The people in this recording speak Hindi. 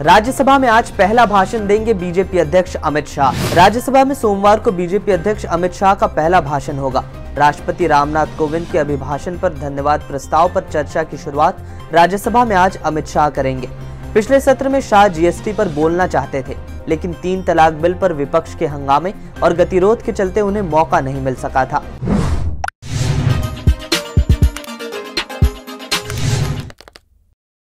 राज्यसभा में आज पहला भाषण देंगे बीजेपी अध्यक्ष अमित शाह। राज्यसभा में सोमवार को बीजेपी अध्यक्ष अमित शाह का पहला भाषण होगा। राष्ट्रपति रामनाथ कोविंद के अभिभाषण पर धन्यवाद प्रस्ताव पर चर्चा की शुरुआत राज्यसभा में आज अमित शाह करेंगे। पिछले सत्र में शाह जीएसटी पर बोलना चाहते थे, लेकिन तीन तलाक बिल पर विपक्ष के हंगामे और गतिरोध के चलते उन्हें मौका नहीं मिल सका था।